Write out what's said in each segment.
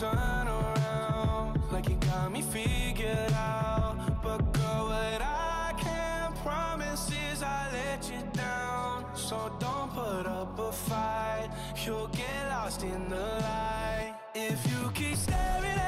turn around. Like you got me figured out. But girl, what I can promise is I let you down. So don't put up a fight. You'll get lost in the light. If you keep staring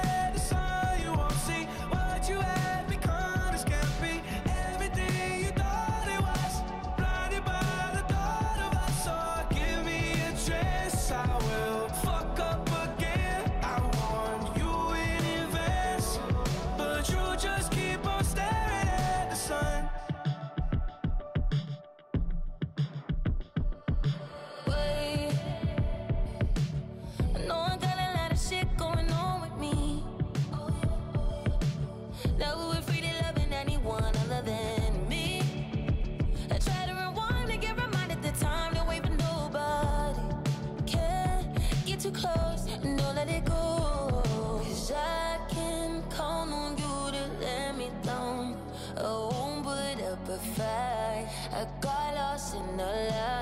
get too close and don't let it go. Cause I can count on you to let me down. I won't put up a fight. I got lost in the light.